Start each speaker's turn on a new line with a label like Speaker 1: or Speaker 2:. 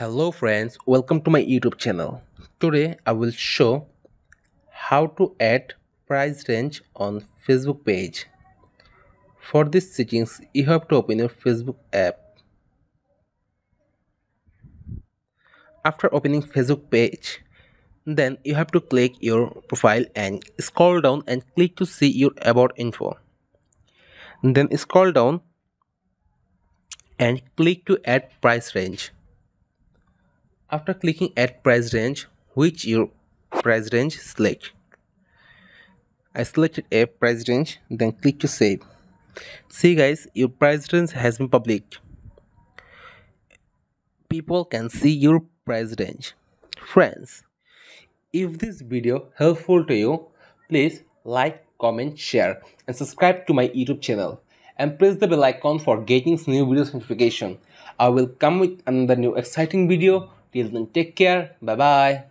Speaker 1: Hello friends, welcome to my YouTube channel. Today I will show how to add price range on Facebook page. For this settings, you have to open your Facebook app. After opening Facebook page, then you have to click your profile and scroll down and click to see your about info. Then scroll down and click to add price range after clicking add price range which your price range select? I selected a price range then click to save. See guys your price range has been published people can see your price range. Friends if this video helpful to you please like comment share and subscribe to my youtube channel. And press the bell icon for getting new videos notification. I will come with another new exciting video Till then, take care. Bye bye.